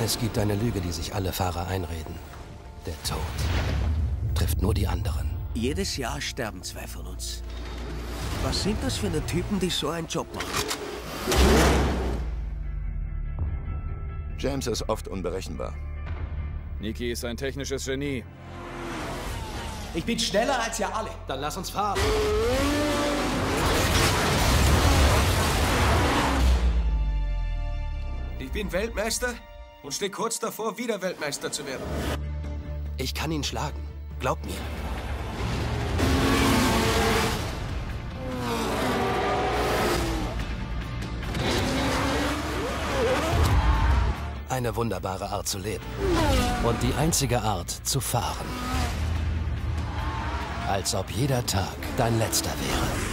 Es gibt eine Lüge, die sich alle Fahrer einreden. Der Tod trifft nur die anderen. Jedes Jahr sterben zwei von uns. Was sind das für eine Typen, die so einen Job machen? James ist oft unberechenbar. Niki ist ein technisches Genie. Ich bin schneller als ihr alle. Dann lass uns fahren. Ich bin Weltmeister und stehe kurz davor, wieder Weltmeister zu werden. Ich kann ihn schlagen. Glaub mir. Eine wunderbare Art zu leben. Und die einzige Art zu fahren. Als ob jeder Tag dein letzter wäre.